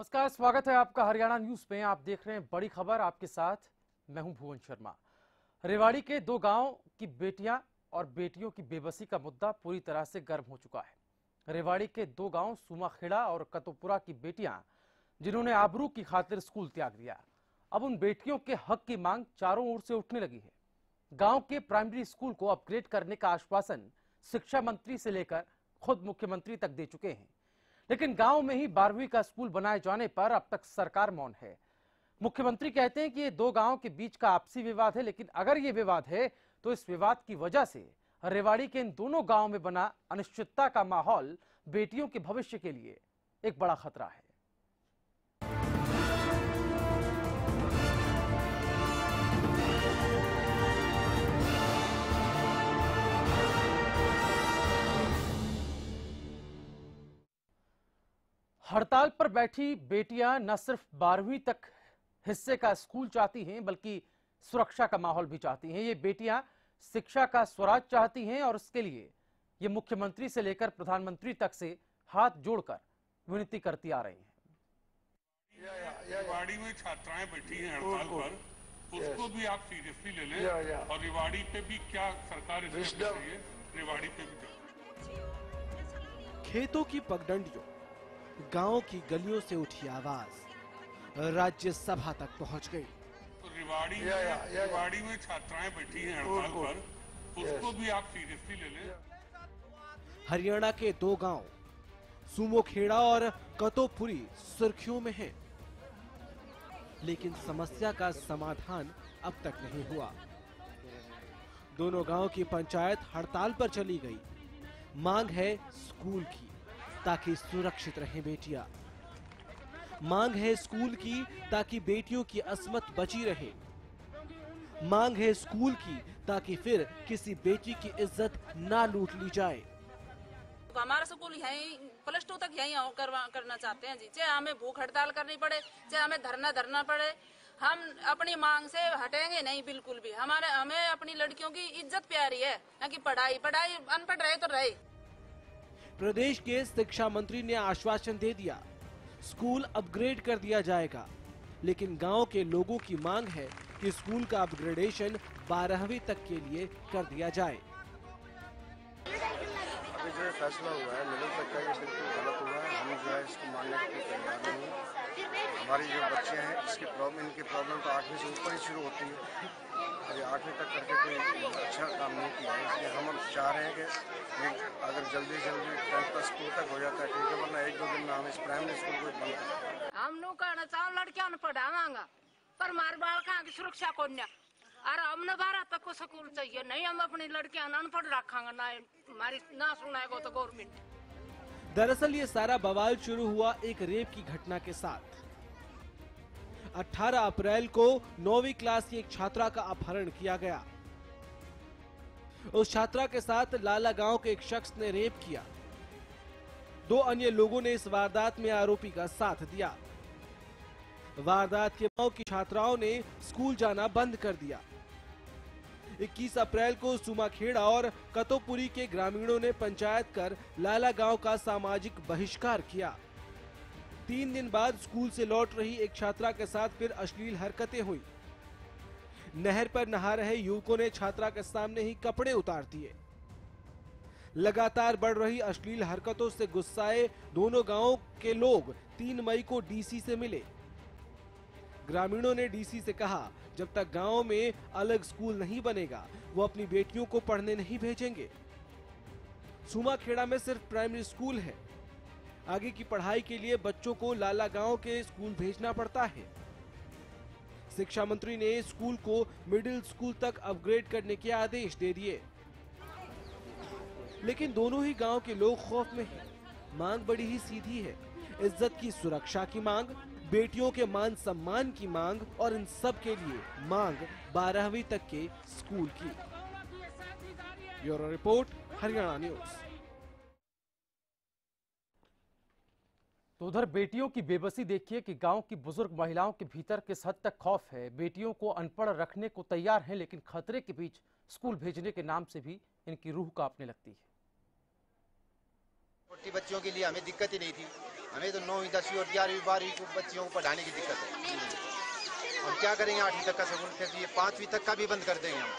नमस्कार, स्वागत है आपका हरियाणा न्यूज़ में। आप देख रहे हैं बड़ी खबर आपके साथ। मैं हूँ भुवन शर्मा। रेवाड़ी के दो गाँव की बेटियाँ और बेटियों की बेबसी का मुद्दा पूरी तरह से गर्म हो चुका है। रेवाड़ी के दो गाँव, सुमाखेड़ा और कतोपुरा की बेटियाँ, जिन्होंने आबरू की खातिर स्कूल त्याग दिया। अब उन बेटियों के हक की मांग चारों ओर से उठने लगी है। गाँव के प्राइमरी स्कूल को अपग्रेड करने का आश्वासन शिक्षा मंत्री से लेकर खुद मुख्यमंत्री तक दे चुके हैं। लेकिन गाँव में ही बारहवीं का स्कूल बनाए जाने पर अब तक सरकार मौन है। मुख्यमंत्री कहते हैं कि ये दो गाँव के बीच का आपसी विवाद है, लेकिन अगर ये विवाद है तो इस विवाद की वजह से रेवाड़ी के इन दोनों गाँव में बना अनिश्चितता का माहौल बेटियों के भविष्य के लिए एक बड़ा खतरा है। हड़ताल पर बैठी बेटियाँ न सिर्फ़ बारहवीं तक हिस्से का स्कूल चाहती हैं बल्कि सुरक्षा का माहौल भी चाहती हैं। ये बेटियाँ शिक्षा का स्वराज चाहती हैं और उसके लिए ये मुख्यमंत्री से लेकर प्रधानमंत्री तक से हाथ जोड़कर विनती करती आ रही हैं। रिवाड़ी में छात्राएँ बैठी हैं हड़ताल पर। उसको भी आप सीरियसली ले लें। और रिवाड़ी पे भी क्या सरकार रिवाड़ी पे भी खेतों की पगडंडियों गाँव की गलियों से उठी आवाज़। राज्यसभा तक पहुँच गई। तो रिवाड़ी या, या, या, में रिवाड़ी में छात्राएँ बैठी हैं हड़ताल पर। उसको भी आप सीरियसली ले लें। हरियाणा के दो गाँव सुमोखेड़ा और कतोपुरी सुर्खियों में हैं। लेकिन समस्या का समाधान अब तक नहीं हुआ। दोनों गाँव की पंचायत हड़ताल पर चली गई। मांग है स्कूल की। ताकि सुरक्षित रहें बेटियाँ। मांग है स्कूल की ताकि बेटियों की असमत बची रहे। मांग है स्कूल की ताकि फिर किसी बेटी की इज़्ज़त ना लूट ली जाए। तो हमारा स्कूल यहीं, प्लस टू तक यहीं करना चाहते हैं जी। चाहे हमें भूख हड़ताल करनी पड़े, चाहे हमें धरना धरना पड़े, हम अपनी मांग से हटेंगे नहीं बिल्कुल भी। हमारे, हमें अपनी लड़कियों की इज़्ज़त प्यारी है, न कि पढ़ाई पढ़ाई अनपढ़ रहे तो रहे। प्रदेश के शिक्षा मंत्री ने आश्वासन दे दिया। स्कूल अपग्रेड कर दिया जाएगा। लेकिन गाँव के लोगों की मांग है कि स्कूल का अपग्रेडेशन बारहवीं तक के लिए कर दिया जाए। फैसला हुआ है, मिडिल तक का ये गलत हुआ है। हम जो है इसको मानने के लिए तैयार नहीं हमारी जो बच्चे हैं, इसकी प्रॉब्लम इनकी प्रॉब्लम तो आठवीं से ऊपर ही शुरू होती है। ये आठवीं तक करके कोई अच्छा काम नहीं किया है। इसलिए हम चाह रहे हैं कि ये अगर जल्दी जल्दी टेंथ तक स्कूल तक हो जाता है, ठीक है, वरना एक दो दिन में हम इस प्राइमरी स्कूल को बंद हम लोग कहना चाहो लड़कियाँ पढ़ावांगा पर मार बालका की सुरक्षा को अरे हमने बारह तक को स्कूल चाहिए, नहीं हम अपनी लड़कियाँ अनपढ़ रखांगे, ना हमारी ना सुनाएगा तो गवर्नमेंट दरअसल ये सारा बवाल शुरू हुआ एक रेप की घटना के साथ। 18 अप्रैल को नौवीं क्लास की एक छात्रा का अपहरण किया गया। उस छात्रा के साथ लाला गाँव के एक शख्स ने रेप किया। दो अन्य लोगों ने इस वारदात में आरोपी का साथ दिया। वारदात के की छात्राओं ने स्कूल जाना बंद कर दिया। 21 अप्रैल को सुमाखेड़ा और कतोपुरी के ग्रामीणों ने पंचायत कर लाला गाँव का सामाजिक बहिष्कार किया। तीन दिन बाद स्कूल से लौट रही एक छात्रा के साथ फिर अश्लील हरकतें हुई। नहर पर नहा रहे युवकों ने छात्रा के सामने ही कपड़े उतार दिए। लगातार बढ़ रही अश्लील हरकतों से गुस्साए दोनों गाँवों के लोग तीन मई को डीसी से मिले। ग्रामीणों ने डीसी से कहा, जब तक गाँव में अलग स्कूल नहीं बनेगा, वो अपनी बेटियों को पढ़ने नहीं भेजेंगे। सुमाखेड़ा में सिर्फ़ प्राइमरी स्कूल है। आगे की पढ़ाई के लिए बच्चों को लाला गाँव के स्कूल भेजना पड़ता है। शिक्षा मंत्री ने स्कूल को मिडिल स्कूल तक अपग्रेड करने के आदेश दे दिए। लेकिन दोनों ही गाँव के लोग खौफ में हैं। मांग बड़ी ही सीधी है। इज़्ज़त की सुरक्षा की मांग बेटियों के मान सम्मान की मांग और इन सब के लिए मांग बारहवीं तक के स्कूल की। Bureau report Haryana news. तो उधर बेटियों की बेबसी देखिए कि गाँव की बुज़ुर्ग महिलाओं के भीतर किस हद तक खौफ है। बेटियों को अनपढ़ रखने को तैयार हैं लेकिन खतरे के बीच स्कूल भेजने के नाम से भी इनकी रूह कांपने लगती है। छोटी बच्चियों के लिए हमें दिक्कत ही नहीं थी। हमें तो नौवीं दसवीं और ग्यारहवीं बारहवीं को बच्चियों को पढ़ाने की दिक्कत है। हम क्या करेंगे आठवीं तक का स्कूल फिर ये पांचवीं तक का भी बंद कर देंगे हम।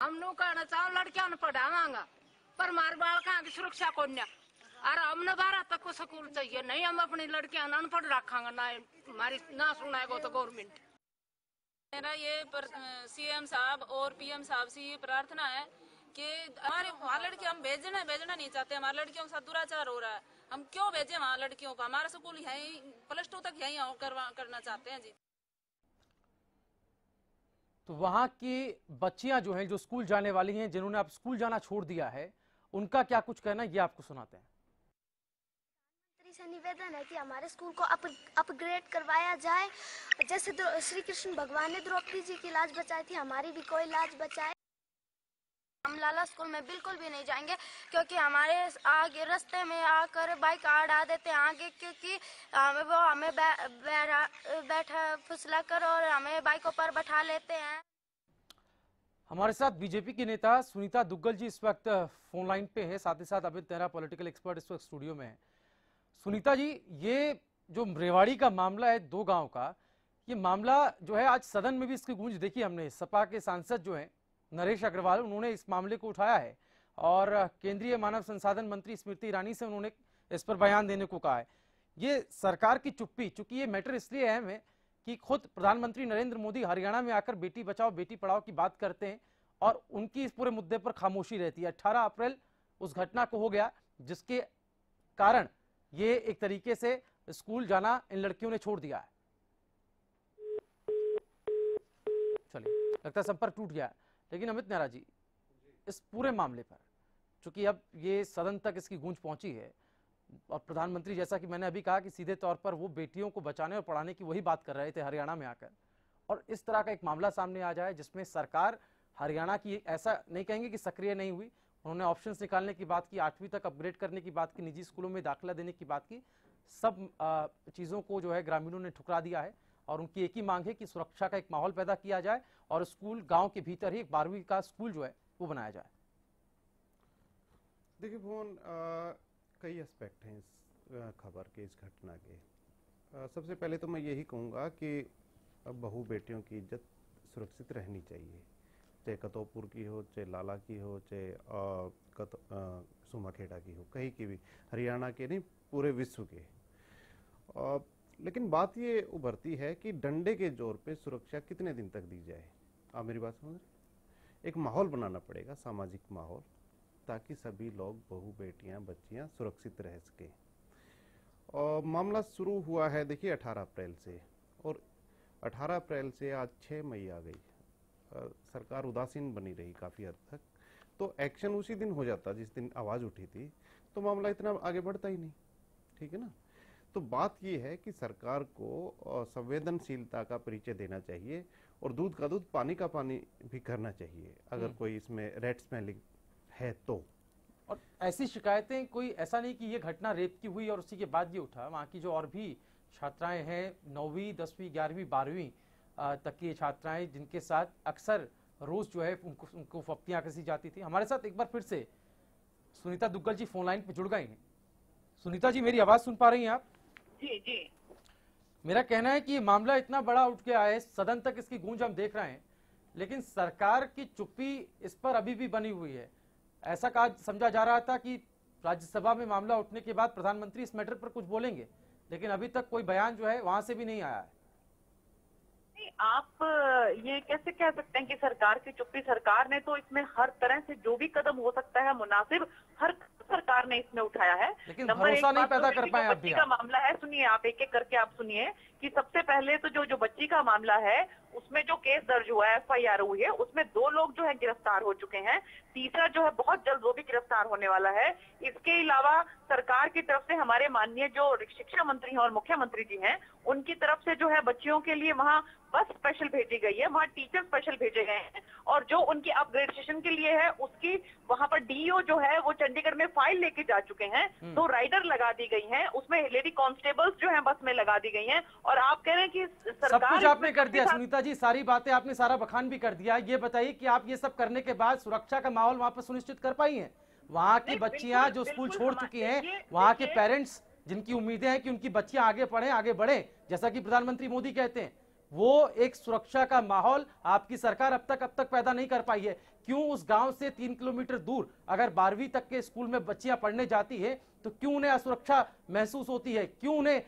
हम लोग कहना चाहो लड़कियों ने पढ़ावांगा पर मार बालका की सुरक्षा को न्या और हमने बारह तक को स्कूल चाहिए नहीं हम अपनी लड़कियाँ अनपढ़ रखांगे ना हमारी ना सुनाएगा तो गवर्नमेंट मेरा ये सीएम साहब और पीएम साहब से ये प्रार्थना है कि हमारे वहाँ लड़की हम भेजना भेजना नहीं चाहते हमारे लड़कियों के साथ दुराचार हो रहा है। हम क्यों भेजे वहाँ लड़कियों को? हमारा स्कूल यहीं प्लस टू तक यहीं करना चाहते हैं जी। तो वहाँ की बच्चियाँ जो हैं जो स्कूल जाने वाली हैं जिन्होंने अब स्कूल जाना छोड़ दिया है उनका क्या कुछ कहना है? ये आपको सुनाते हैं। मंत्री से निवेदन है कि हमारे स्कूल को अप अपग्रेड करवाया जाए। जैसे श्री कृष्ण भगवान ने द्रौपदी जी की लाज बचाई थी हमारी भी कोई लाज बचाए। हम लाला स्कूल में बिल्कुल भी नहीं जाएँगे, क्योंकि हमारे आगे रास्ते में आकर बाइक आड़ा देते हैं आगे, क्योंकि हमें वो, हमें बैठा फुसला कर और हमें बाइकों पर बैठा लेते हैं। हमारे साथ बीजेपी की नेता सुनीता दुग्गल जी इस वक्त फ़ोन लाइन पे है, साथ ही साथ अमित तेहरा पॉलिटिकल एक्सपर्ट इस वक्त स्टूडियो में है। सुनीता जी, ये जो रेवाड़ी का मामला है दो गाँव का, ये मामला जो है आज सदन में भी इसकी गूंज देखी हमने, सपा के सांसद जो है नरेश अग्रवाल, उन्होंने इस मामले को उठाया है और केंद्रीय मानव संसाधन मंत्री स्मृति ईरानी से उन्होंने इस पर बयान देने को कहा है। ये सरकार की चुप्पी, चूँकि ये मैटर इसलिए अहम है कि खुद प्रधानमंत्री नरेंद्र मोदी हरियाणा में आकर बेटी बचाओ, बेटी पढ़ाओ की बात करते हैं और उनकी इस पूरे मुद्दे पर खामोशी रहती है। 18 अप्रैल उस घटना को हो गया, जिसके कारण ये एक तरीके से स्कूल जाना इन लड़कियों ने छोड़ दिया है। चलिए, लगता संपर्क टूट गया है। लेकिन अमित नेहरा जी, इस पूरे मामले पर, चूँकि अब ये सदन तक इसकी गूंज पहुँची है, और प्रधानमंत्री जैसा कि मैंने अभी कहा कि सीधे तौर पर वो बेटियों को बचाने और पढ़ाने की वही बात कर रहे थे हरियाणा में आकर, और इस तरह का एक मामला सामने आ जाए जिसमें सरकार हरियाणा की ऐसा नहीं कहेंगे कि सक्रिय नहीं हुई, उन्होंने ऑप्शंस निकालने की बात की, आठवीं तक अपग्रेड करने की बात की, निजी स्कूलों में दाखिला देने की बात की, सब चीज़ों को जो है ग्रामीणों ने ठुकरा दिया है। और उनकी एक ही मांग है कि सुरक्षा का एक माहौल पैदा किया जाए और स्कूल गाँव के भीतर ही एक बारहवीं का स्कूल जो है वो बनाया जाए। देखिए भुवन कई एस्पेक्ट हैं इस खबर के इस घटना के। अ, सबसे पहले तो मैं यही कहूँगा कि बहू बेटियों की इज़्ज़त सुरक्षित रहनी चाहिए। चाहे कतौपुर की हो चाहे लाला की हो चाहे सुमाखेड़ा की हो कहीं की भी हरियाणा के नहीं पूरे विश्व के। लेकिन बात ये उभरती है कि डंडे के ज़ोर पे सुरक्षा कितने दिन तक दी जाए? आप मेरी बात समझ रहे एक माहौल बनाना पड़ेगा, सामाजिक माहौल, ताकि सभी लोग, बहू, बेटियाँ, बच्चियाँ सुरक्षित रह सकें। और मामला शुरू हुआ है, देखिए 18 अप्रैल से। और 18 अप्रैल से आज 6 मई आ गई। सरकार उदासीन बनी रही काफ़ी हद तक। तो एक्शन उसी दिन हो जाता, जिस दिन आवाज़ उठी थी। तो मामला इतना आगे बढ़ता ही नहीं। ठीक है ना? तो बात यह है कि सरकार को संवेदनशीलता का परिचय देना चाहिए और दूध का दूध पानी का पानी भी करना चाहिए अगर कोई इसमें रेड स्मेलिंग है तो। और ऐसी शिकायतें कोई ऐसा नहीं कि ये घटना रेप की हुई और उसी के बाद ये उठा। वहाँ की जो और भी छात्राएँ हैं नौवीं दसवीं ग्यारहवीं बारहवीं तक की छात्राएँ जिनके साथ अक्सर रोज जो है उनको उनको फप्तियाँ कसी जाती थी। हमारे साथ एक बार फिर से सुनीता दुग्गल जी फ़ोन लाइन पर जुड़ गई हैं। सुनीता जी मेरी आवाज़ सुन पा रही हैं आप? जी जी। मेरा कहना है कि ये मामला इतना बड़ा उठ के आया है सदन तक इसकी गूंज हम देख रहे हैं लेकिन सरकार की चुप्पी इस पर अभी भी बनी हुई है। ऐसा कहा समझा जा रहा था कि राज्यसभा में मामला उठने के बाद प्रधानमंत्री इस मैटर पर कुछ बोलेंगे लेकिन अभी तक कोई बयान जो है वहाँ से भी नहीं आया है। नहीं, आप ये कैसे कह सकते हैं कि सरकार की चुप्पी सरकार ने तो इसमें हर तरह से जो भी कदम हो सकता है मुनासिब हर सरकार ने इसमें उठाया है। नंबर एक नहीं तो पैदा कर पाए बच्ची का मामला है सुनिए आप एक एक करके आप सुनिए कि सबसे पहले तो जो जो बच्ची का मामला है उसमें जो केस दर्ज हुआ है एफ़ आई आर हुई है उसमें दो लोग जो है गिरफ़्तार हो चुके हैं। तीसरा जो है बहुत जल्द वो भी गिरफ़्तार होने वाला है। इसके अलावा सरकार की तरफ़ से हमारे माननीय जो शिक्षा मंत्री हैं और मुख्यमंत्री जी हैं उनकी तरफ़ से जो है बच्चियों के लिए वहाँ बस स्पेशल भेजी गई है वहाँ टीचर स्पेशल भेजे गए हैं। और जो उनकी अपग्रेडेशन के लिए है उसकी वहाँ पर डीओ जो है वो चंडीगढ़ में फ़ाइल लेके जा चुके हैं हम्म। दो राइडर लगा दी गई हैं उसमें लेडी कांस्टेबल्स जो हैं बस में लगा दी गई हैं और आप कह रहे हैं कि सरकार सब कुछ आपने कर दिया सुनीता जी सारी बातें आपने सारा बखान भी कर दिया। ये बताइए कि आप ये सब करने के बाद सुरक्षा का माहौल वहाँ पर सुनिश्चित कर पाई है? वहाँ की बच्चियाँ जो स्कूल छोड़ चुकी हैं। वहाँ के पेरेंट्स जिनकी उम्मीदें हैं कि उनकी बच्चियाँ आगे पढ़ें आगे बढ़ें जैसा कि प्रधानमंत्री मोदी कहते हैं वो एक सुरक्षा का माहौल आपकी सरकार अब तक अब तक पैदा नहीं कर पाई है। क्यों उस गाँव से तीन किलोमीटर दूर अगर बारहवीं तक के स्कूल में बच्चियाँ पढ़ने जाती है तो क्यों उन्हें असुरक्षा महसूस होती है? क्यों उन्हें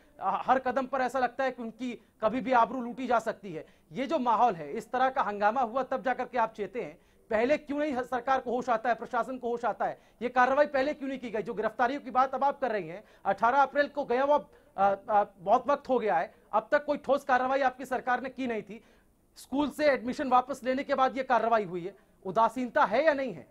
हर कदम पर ऐसा लगता है कि उनकी कभी भी आबरू लूटी जा सकती है? ये जो माहौल है इस तरह का हंगामा हुआ तब जाकर के आप चेते हैं। पहले क्यों नहीं सरकार को होश आता है प्रशासन को होश आता है? ये कार्रवाई पहले क्यों नहीं की गई? जो गिरफ्तारियों की बात अब आप कर रही हैं 18 अप्रैल को गया आ, बहुत वक्त हो गया है। अब तक कोई ठोस कार्रवाई आपकी सरकार ने की नहीं थी। स्कूल से एडमिशन वापस लेने के बाद ये कार्रवाई हुई है। उदासीनता है या नहीं है?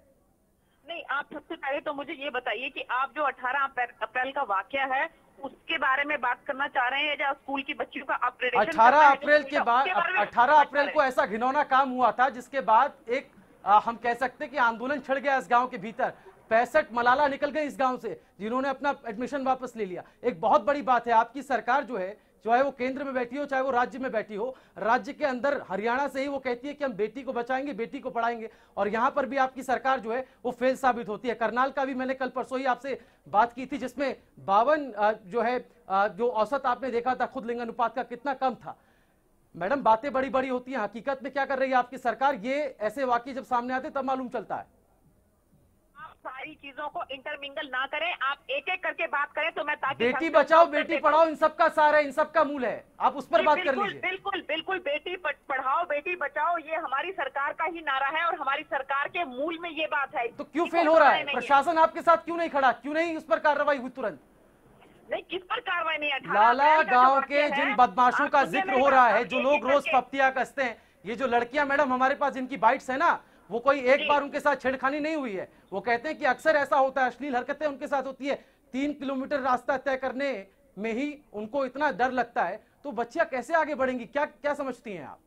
नहीं आप सबसे पहले तो मुझे ये बताइए कि आप जो 18 अप्रैल- का वाक्य है उसके बारे में बात करना चाह रहे हैं या स्कूल की बच्चियों का अपग्रेडेशन 18 अप्रैल के बाद 18 अप्रैल को ऐसा घिनौना काम हुआ था जिसके बाद एक आ, हम कह सकते हैं कि आंदोलन छिड़ गया इस गाँव के भीतर। पैंसठ मलाला निकल गए इस गाँव से जिन्होंने अपना एडमिशन वापस ले लिया। एक बहुत बड़ी बात है आपकी सरकार जो है चाहे वो केंद्र में बैठी हो, चाहे वो राज्य में बैठी हो, राज्य के अंदर हरियाणा से ही वो कहती है कि हम बेटी को बचाएँगे, बेटी को पढ़ाएँगे। और यहाँ पर भी आपकी सरकार जो है, वो फेल साबित होती है। करनाल का भी मैंने कल परसों ही आपसे बात की थी, जिसमें बावन जो है जो औसत आपने देखा था खुद लिंग अनुपात का, कितना कम था। मैडम, बातें बड़ी बड़ी होती हैं, हकीकत में क्या कर रही है आपकी सरकार? ये ऐसे वाक्य जब सामने आते तब मालूम चलता है। सारी चीज़ों को इंटरमिंगल ना करें। आप एक एक करके बात करें तो मैं ताकि बेटी बचाओ बेटी पढ़ाओ इन सबका सार इन सबका मूल है। आप उस पर बात कर लीजिए। बिल्कुल बिल्कुल बेटी पढ़ाओ बेटी बचाओ ये हमारी सरकार का ही नारा है और हमारी सरकार के मूल में ये बात है। तो क्यों फेल हो रहा है? प्रशासन आपके साथ क्यों नहीं खड़ा? क्यों नहीं उस पर कार्रवाई हुई तुरंत? नहीं किस पर कार्रवाई नहीं? 18 लाला का गाँव के जिन बदमाशों का ज़िक्र हो रहा है जो लोग रोज पपतियाँ कसते हैं ये जो लड़कियाँ मैडम हमारे पास जिनकी बाइट्स है ना वो कोई एक बार उनके साथ छेड़खानी नहीं हुई है। वो कहते हैं कि अक्सर ऐसा होता है अश्लील हरकतें उनके साथ होती है। तीन किलोमीटर रास्ता तय करने में ही उनको इतना डर लगता है। तो बच्चियाँ कैसे आगे बढ़ेंगी? क्या क्या समझती हैं आप?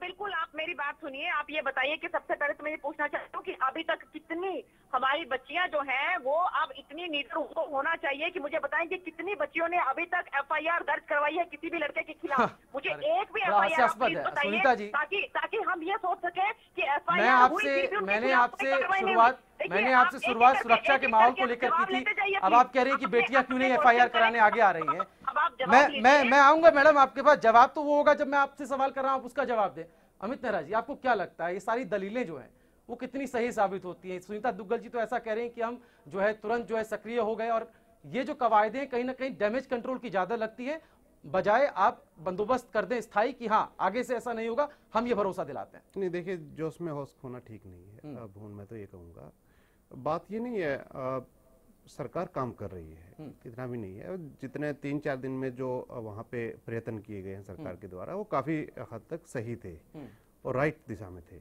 बिल्कुल आप मेरी बात सुनिए। आप ये बताइए कि सबसे पहले तो मैं ये पूछना चाहती हूँ कि अभी तक कितनी हमारी बच्चियाँ जो हैं वो अब इतनी नीडर उनको होना चाहिए कि मुझे बताएँ कि कितनी बच्चियों ने अभी तक एफआईआर दर्ज करवाई है किसी भी लड़के के खिलाफ। मुझे एक भी एफआईआर है। बताइए ताकि ताकि हम ये सोच सके कि एफआईआर हुई थी, भी उनके मैंने आपसे शुरुआत मैंने आपसे शुरुआत सुरक्षा के माहौल को लेकर की थी। अब आप कह रही हैं कि बेटियाँ क्यों नहीं एफआईआर कराने आगे आ रही हैं? मैं मैं मैं आऊँगा मैडम आपके पास जवाब तो वो होगा जब मैं आपसे सवाल कर रहा हूँ आप उसका जवाब दें। अमित नेहरा जी आपको क्या लगता है ये सारी दलीलें जो हैं वो कितनी सही साबित होती है। सुनीता दुग्गल जी तो ऐसा कह रहे हैं कि हम जो है तुरंत जो है सक्रिय हो गए और ये जो कवायदें कहीं ना कहीं डैमेज कंट्रोल की ज़्यादा लगती है बजाय आप बंदोबस्त कर दें स्थायी कि हाँ आगे से ऐसा नहीं होगा हम ये भरोसा दिलाते हैं। नहीं देखिए जोश में होश खोना ठीक नहीं है। अ, भून मैं तो ये कहूँगा बात ये नहीं है अ, सरकार काम कर रही है इतना भी नहीं है। जितने तीन चार दिन में जो वहाँ पे प्रयत्न किए गए हैं सरकार के द्वारा वो काफ़ी हद तक सही थे और राइट दिशा में थे।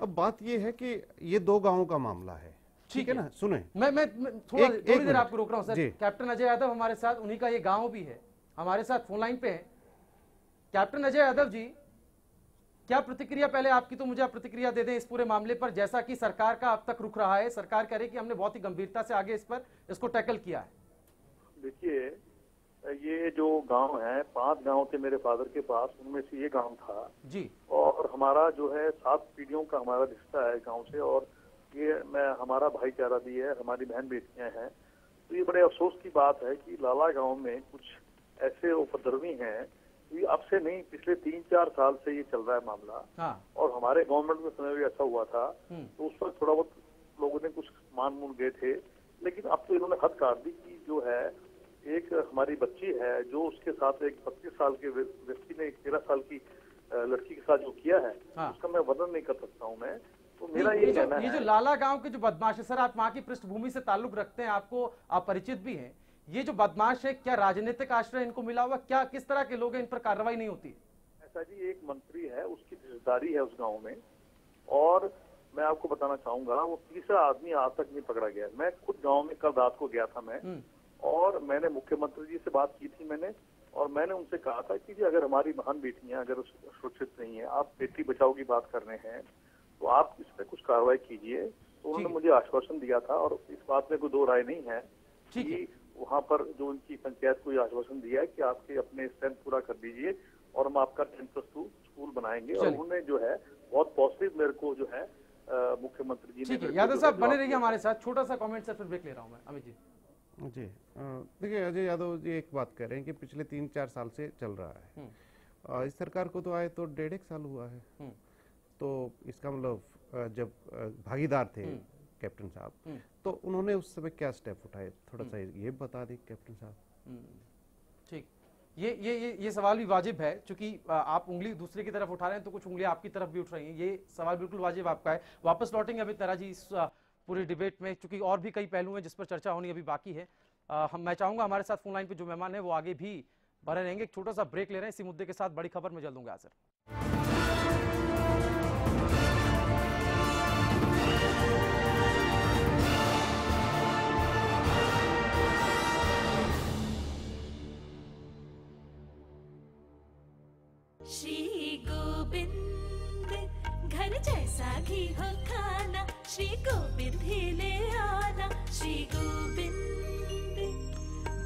अब बात ये है कि ये दो गाँवों का मामला है। ठीक है ना? सुने। मैं मैं, मैं थोड़ा एक- थोड़ी देर आपको रोक रहा हूँ सर। कैप्टन अजय यादव हमारे साथ उन्हीं का ये गाँव भी है। हमारे साथ फ़ोन लाइन पे है। कैप्टन अजय यादव जी क्या प्रतिक्रिया पहले आपकी? तो मुझे आप प्रतिक्रिया दे दें इस पूरे मामले पर जैसा कि सरकार का अब तक रुख रहा है। सरकार कह रही है कि हमने बहुत ही गंभीरता से आगे इस पर इसको टैकल किया है। देखिए ये जो गाँव है पाँच गाँव थे मेरे फादर के पास उनमें से ये गाँव था। जी। और हमारा जो है सात पीढ़ियों का हमारा रिश्ता है गाँव से और ये मैं हमारा भाईचारा भी है हमारी बहन बेटियाँ हैं। तो ये बड़े अफसोस की बात है कि लाला गाँव में कुछ ऐसे उपद्रवी हैं कि अब से नहीं पिछले तीन चार साल से ये चल रहा है मामला। हाँ। और हमारे गवर्नमेंट में समय भी ऐसा हुआ था हम्म। तो उस पर थोड़ा बहुत लोगों ने कुछ मान मून गए थे लेकिन अब तो इन्होंने हद काट दी कि जो है एक हमारी बच्ची है जो उसके साथ एक बत्तीस साल के व्यक्ति ने एक तेरह साल की लड़की के साथ जो किया है हाँ। उसका मैं वर्णन नहीं कर सकता हूँ मैं। तो मेरा ये ये जो कहना ये जो लाला गाँव के जो बदमाश है सर आप वहाँ की पृष्ठभूमि से ताल्लुक रखते हैं आपको आप परिचित भी हैं। ये जो बदमाश है क्या राजनीतिक आश्रय इनको मिला हुआ? क्या किस तरह के लोग हैं इन पर कार्रवाई नहीं होती? ऐसा जी एक मंत्री है उसकी ज़िम्मेदारी है उस गाँव में। और मैं आपको बताना चाहूँगा वो तीसरा आदमी आज तक नहीं पकड़ा गया। मैं खुद गाँव में कल रात को गया था मैं। हम्म, और मैंने मुख्यमंत्री जी से बात की थी मैंने और मैंने उनसे कहा था कि जी अगर हमारी महान बेटियाँ अगर सुरक्षित नहीं है आप बेटी बचाओ की बात कर रहे हैं तो आप इस पर कुछ कार्रवाई कीजिए। तो उन्होंने मुझे आश्वासन दिया था और इस बात में कोई दो राय नहीं है कि वहाँ पर जो उनकी पंचायत को आश्वासन दिया है कि आपके अपने स्ट्रेंथ पूरा कर दीजिए और हम आपका टेन प्लस टू स्कूल बनाएँगे। और। उन्होंने जो है बहुत पॉजिटिव मेरे को जो है मुख्यमंत्री जी ने यादव साहब बने रहिए हमारे साथ। छोटा सा कमेंट सर फिर ब्रेक ले रहा हूँ मैं। अमित जी। जी देखिए अजय यादव जी एक बात कह रहे हैं कि पिछले तीन चार साल से चल रहा है। हम्म। अ, इस सरकार को तो आए तो डेढ़ एक साल हुआ है। हम्म। तो इसका मतलब जब भागीदार थे हम्म। कैप्टन साहब हम्म। तो उन्होंने उस समय क्या स्टेप उठाए? थोड़ा सा ये बता दें कैप्टन साहब। हम्म, ठीक। ये ये ये ये सवाल भी वाजिब है क्योंकि आप उंगली दूसरे की तरफ़ उठा रहे हैं तो कुछ उंगलियाँ आपकी तरफ़ भी उठ रही हैं। ये सवाल बिल्कुल वाजिब आपका है। वापस लौटेंगे अभी तरह जी इस आ, पूरे डिबेट में क्योंकि और भी कई पहलू हैं जिस पर चर्चा होनी अभी बाकी है। आ, हम मैं चाहूँगा हमारे साथ फ़ोन लाइन पे जो मेहमान है वो आगे भी बने रहेंगे। छोटा सा ब्रेक ले रहे हैं इसी मुद्दे के साथ बड़ी खबर में जल्द दूँगा हाजिर। श्री गोविंद घर जैसा घी हो खाना श्री गोविंद ही ले आना श्री गोविंद।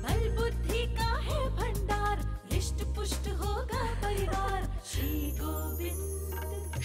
बल बुद्धि का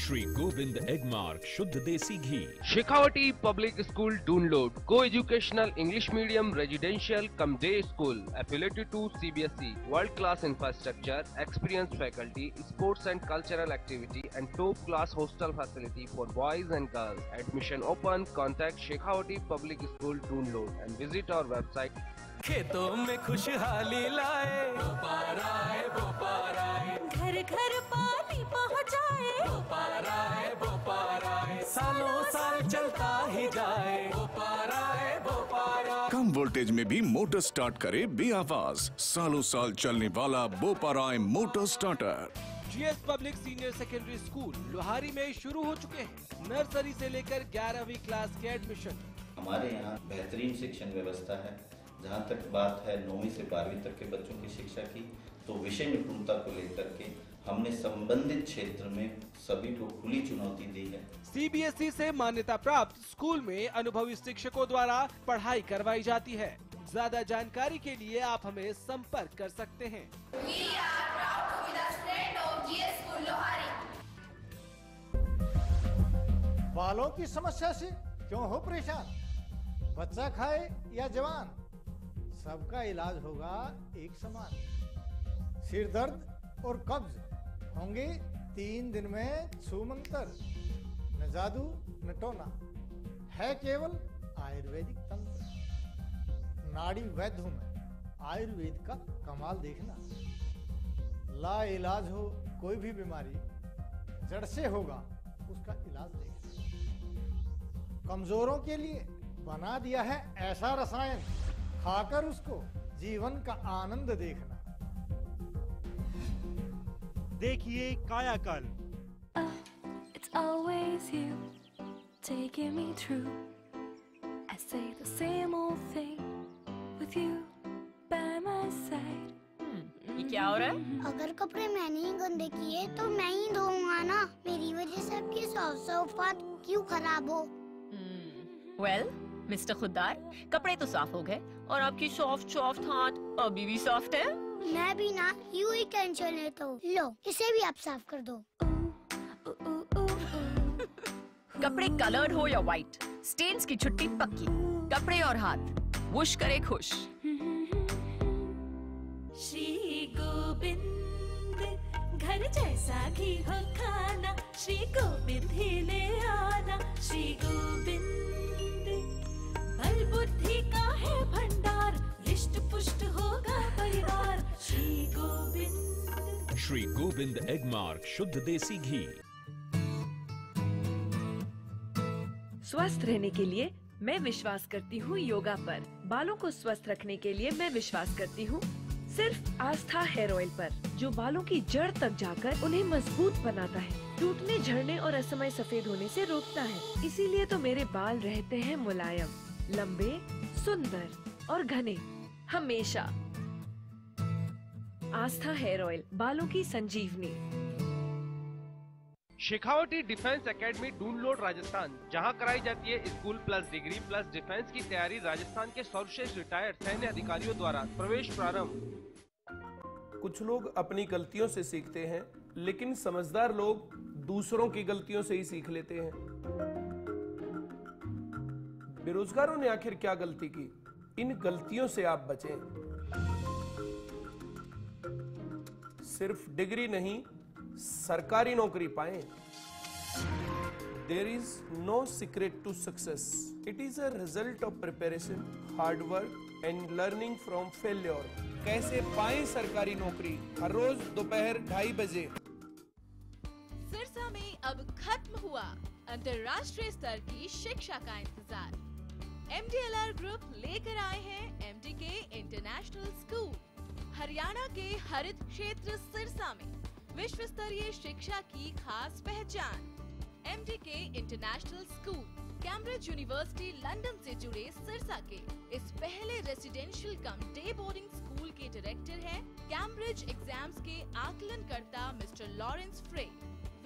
श्री गोविंद एगमार्क, शुद्ध देसी घी। Shekhawati public school, Dundlod. को educational English medium residential cum day school affiliated to CBSE world class infrastructure experience faculty sports and cultural activity and top class hostel facility for boys and girls admission open contact Shekhawati public school Dundlod and visit our website खेतों में खुशहाली लाए। बोपार आए बोपार आए घर घर पानी पहुँचाए। बोपार आए बोपार आए सालों साल चलता ही जाए। बोपार आए बोपार आए कम वोल्टेज में भी मोटर स्टार्ट करे बे आवाज़ सालों साल चलने वाला Boparai motor starter. GS public senior secondary school Lohari में शुरू हो चुके हैं। नर्सरी से लेकर ग्यारहवीं क्लास के एडमिशन हमारे यहाँ बेहतरीन शिक्षण व्यवस्था है। जहाँ तक बात है नौवीं से बारहवीं तक के बच्चों की शिक्षा की तो विषय निपुणता को लेकर के हमने संबंधित क्षेत्र में सभी को खुली चुनौती दी है। सीबीएसई से मान्यता प्राप्त स्कूल में अनुभवी शिक्षकों द्वारा पढ़ाई करवाई जाती है। ज़्यादा जानकारी के लिए आप हमें संपर्क कर सकते हैं। बालों की समस्या से क्यों हो परेशान? बच्चा खाए या जवान? सबका इलाज होगा एक समान। सिर दर्द और कब्ज होंगे तीन दिन में छूमंतर न जादू, न टोना। है केवल आयुर्वेदिक तंत्र। नाड़ी वैद्य मैं, आयुर्वेद का कमाल देखना। ला इलाज हो, कोई भी बीमारी, जड़ से होगा, उसका इलाज देखना। कमजोरों के लिए बना दिया है ऐसा रसायन। खाकर उसको जीवन का आनंद देखना। देखिए कायाकल्प। Always you taking me through. I say the same old thing with you by my side. ये क्या हो रहा है? अगर कपड़े मैंने ही गंदे किए तो मैं ही धोऊँगा ना। मेरी वजह से आपकी सॉफ्ट सॉफ्ट क्यों खराब हो? वेल मिस्टर खुददार कपड़े तो साफ़ हो गए और आपकी सॉफ्ट सॉफ्ट हाथ अभी भी सॉफ्ट है? मैं भी ना यूँ ही टेंशन लेता हूँ। लो इसे भी आप साफ़ कर दो। कपड़े कलर्ड हो या वाइट स्टेन्स की छुट्टी पक्की। कपड़े और हाथ वुश करे खुश। श्री गोविंद घर जैसा घी हो खाना। श्री गोविंद ही ले आना। श्री गोविंद रिष्ट पुष्ट होगा परिवार। श्री गोविंद। श्री गोविंद एगमार्क शुद्ध देसी घी। स्वस्थ रहने के लिए मैं विश्वास करती हूँ योगा पर। बालों को स्वस्थ रखने के लिए मैं विश्वास करती हूँ। सिर्फ़ आस्था हेयर ऑयल पर जो बालों की जड़ तक जाकर उन्हें मज़बूत बनाता है। टूटने झड़ने और असमय सफ़ेद होने से रोकता है। इसीलिए तो मेरे बाल रहते हैं मुलायम लंबे सुंदर और घने। हमेशा। आस्था हेयर ऑयल बालों की संजीवनी। शेखावटी डिफेंस एकेडमी डूनलोड राजस्थान जहाँ कराई जाती है school plus degree plus defence की तैयारी। राजस्थान के सर्वश्रेष्ठ रिटायर्ड सैन्य अधिकारियों द्वारा प्रवेश प्रारंभ। कुछ लोग अपनी गलतियों से सीखते हैं लेकिन समझदार लोग दूसरों की गलतियों से ही सीख लेते हैं। बेरोजगारों ने आखिर क्या गलती की? इन गलतियों से आप बचें। सिर्फ़ डिग्री नहीं, सरकारी नौकरी पाएँ। There is no secret to success it is a result of preparation hard work and learning from failure कैसे पाए सरकारी नौकरी? हर रोज दोपहर ढाई बजे। सिरसा में अब खत्म हुआ अंतर्राष्ट्रीय स्तर की शिक्षा का इंतज़ार। एमडीएलआर ग्रुप लेकर आए हैं M D K international school Haryana के हरित क्षेत्र सिरसा में विश्व स्तरीय शिक्षा की खास पहचान। M D K international school Cambridge university London से जुड़े सिरसा के इस पहले residential cum day boarding school के डायरेक्टर हैं कैम्ब्रिज एग्ज़ाम्स के आकलन करता मिस्टर लॉरेंस फ्रे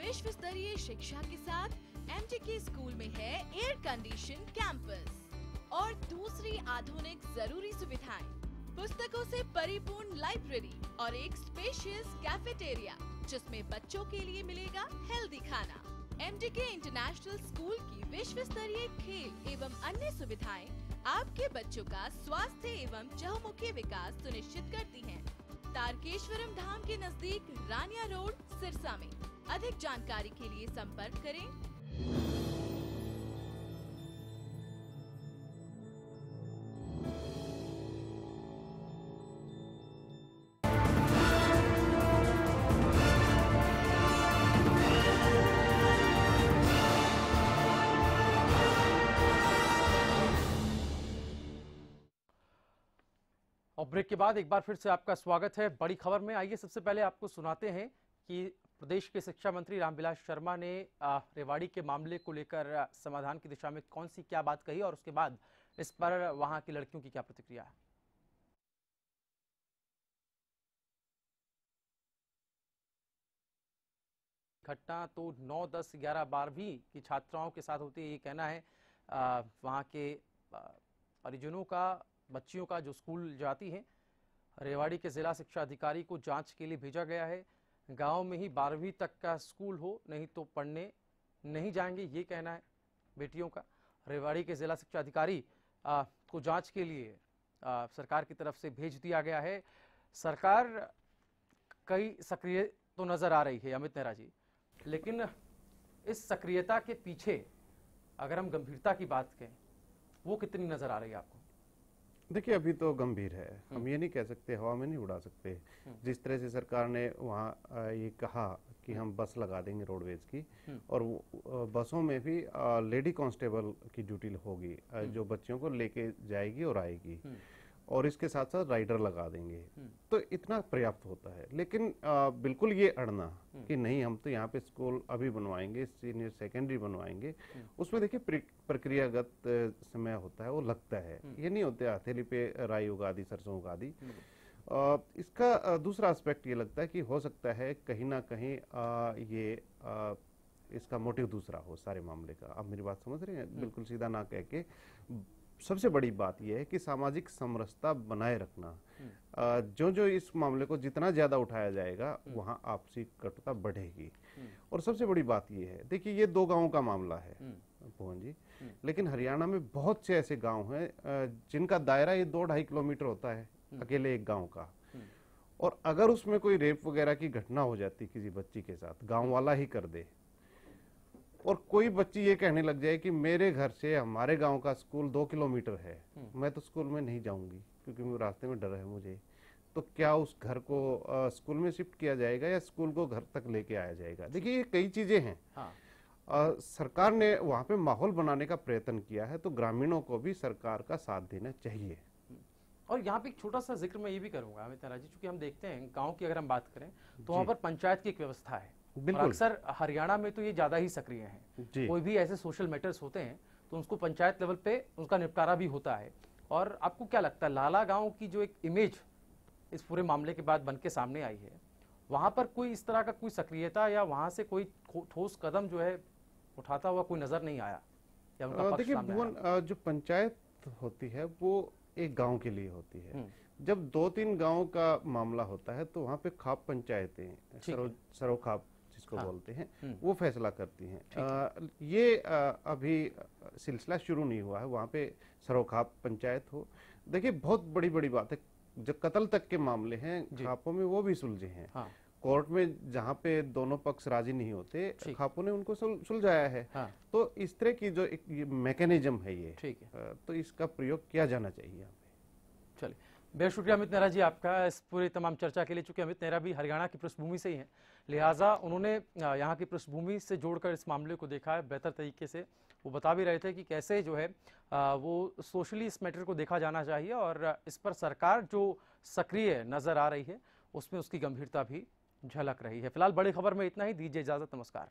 विश्व स्तरीय शिक्षा के साथ एमडीके स्कूल में है एयर कंडीशन कैंपस दूसरी आधुनिक ज़रूरी सुविधाएँ, पुस्तकों से परिपूर्ण लाइब्रेरी और एक स्पेशियस कैफेटेरिया जिसमें बच्चों के लिए मिलेगा हेल्दी खाना। एमडीके इंटरनेशनल स्कूल की विश्व स्तरीय खेल एवं अन्य सुविधाएँ आपके बच्चों का स्वास्थ्य एवं चहुमुखी विकास सुनिश्चित करती हैं। तारकेश्वरम धाम के नज़दीक रानिया रोड, सिरसा में। अधिक जानकारी के लिए संपर्क करें। ब्रेक के बाद एक बार फिर से आपका स्वागत है। बड़ी खबर में आइए सबसे पहले आपको सुनाते हैं कि प्रदेश के शिक्षा मंत्री रामविलास शर्मा ने रेवाड़ी के मामले को लेकर समाधान की दिशा में कौन सी क्या बात कही और उसके बाद इस पर वहाँ की लड़कियों की क्या प्रतिक्रिया है? घटना तो 9, 10, 11, बारहवीं की छात्राओं के साथ होती है ये कहना है वहाँ के परिजनों का बच्चियों का जो स्कूल जाती हैं रेवाड़ी के जिला शिक्षा अधिकारी को जाँच के लिए भेजा गया है। गाँव में ही बारहवीं तक का स्कूल हो नहीं तो पढ़ने नहीं जाएँगे ये कहना है बेटियों का। रेवाड़ी के जिला शिक्षा अधिकारी आ, को जाँच के लिए आ, सरकार की तरफ़ से भेज दिया गया है। सरकार कई सक्रिय तो नज़र आ रही है अमित नेहरा जी लेकिन इस सक्रियता के पीछे अगर हम गंभीरता की बात करें वो कितनी नज़र आ रही है आपको? देखिए अभी तो गंभीर है। हम ये नहीं कह सकते हवा में नहीं उड़ा सकते। जिस तरह से सरकार ने वहाँ ये कहा कि हम बस लगा देंगे रोडवेज़ की और बसों में भी लेडी कांस्टेबल की ड्यूटी होगी जो बच्चियों को लेके जाएगी और आएगी। और इसके साथ साथ राइडर लगा देंगे। तो इतना पर्याप्त होता है। लेकिन आ, बिल्कुल ये अड़ना कि नहीं हम तो यहाँ पे स्कूल अभी बनवाएँगे सीनियर सेकेंडरी बनवाएँगे। उसमें देखिए प्रक्रियागत समय होता है वो लगता है। ये नहीं होते हथेली पे राई उगा दी सरसों उगा दी आ, इसका दूसरा एस्पेक्ट ये लगता है कि हो सकता है कहीं ना कहीं आ, ये आ, इसका मोटिव दूसरा हो सारे मामले का। आप मेरी बात समझ रहे हैं? बिल्कुल सीधा ना कह के सबसे बड़ी बात यह है कि सामाजिक समरसता बनाए रखना। जो जो इस मामले को जितना ज़्यादा उठाया जाएगा वहाँ आपसी कटुता बढ़ेगी। और सबसे बड़ी बात यह है देखिए ये दो गाँवों का मामला है भुवन जी। लेकिन हरियाणा में बहुत से ऐसे गाँव हैं जिनका दायरा ये दो ढाई किलोमीटर होता है अकेले एक गाँव का। और अगर उसमें कोई रेप वगैरह की घटना हो जाती किसी बच्ची के साथ गाँव वाला ही कर दे। और कोई बच्ची ये कहने लग जाए कि मेरे घर से हमारे गाँव का स्कूल दो किलोमीटर है मैं तो स्कूल में नहीं जाऊँगी क्योंकि रास्ते में डर है मुझे। तो क्या उस घर को आ, स्कूल में शिफ्ट किया जाएगा या स्कूल को घर तक लेके आया जाएगा? देखिए ये कई चीज़ें हैं। हाँ। आ, सरकार ने वहाँ पे माहौल बनाने का प्रयत्न किया है तो ग्रामीणों को भी सरकार का साथ देना चाहिए। और यहाँ पे एक छोटा सा ज़िक्र मैं ये भी करूँगा अमित जी चूँकि हम देखते हैं गाँव की अगर हम बात करें तो वहाँ पर पंचायत की एक व्यवस्था है। बिल्कुल। अक्सर हरियाणा में तो ये ज़्यादा ही सक्रिय हैं। कोई भी ऐसे सोशल मैटर्स होते हैं तो उसको पंचायत लेवल पे उसका निपटारा भी होता है। और आपको क्या लगता है लाला गाँव की जो एक इमेज इस पूरे मामले के बाद बन के सामने आई है वहाँ पर कोई इस तरह का कोई सक्रियता या वहाँ से कोई ठोस कदम जो है उठाता हुआ कोई नज़र नहीं आया? देखिए भुवन जो पंचायत होती है वो एक गाँव के लिए होती है। हम्म। जब दो तीन गाँव का मामला होता है तो वहाँ पे खाप पंचायतें सरो सरो खाप जिसको हाँ। बोलते हैं हम्म। वो फैसला करती हैं। ये अ, अभी सिलसिला शुरू नहीं हुआ है वहाँ पे सरोखाप पंचायत हो देखिए बहुत बड़ी बड़ी बात है जो कत्ल तक के मामले हैं खापों में वो भी सुलझे हैं हाँ। कोर्ट में जहाँ पे दोनों पक्ष राज़ी नहीं होते। खापों ने उनको सुलझाया है हाँ। तो इस तरह की जो एक मैकेनिज्म है ये ठीक है तो इसका प्रयोग किया जाना चाहिए चलिए बेहद शुक्रिया अमित नेहरा जी आपका इस पूरी तमाम चर्चा के लिए चूँकि अमित नेहरा भी हरियाणा की पृष्ठभूमि से ही हैं लिहाजा उन्होंने यहाँ की पृष्ठभूमि से जोड़कर इस मामले को देखा है, बेहतर तरीके से। वो बता भी रहे थे कि कैसे जो है वो सोशली इस मैटर को देखा जाना चाहिए और इस पर सरकार जो सक्रिय नज़र आ रही है, उसमें उसकी गंभीरता भी झलक रही है। फ़िलहाल बड़ी खबर में इतना ही। दीजिए इजाज़त। नमस्कार।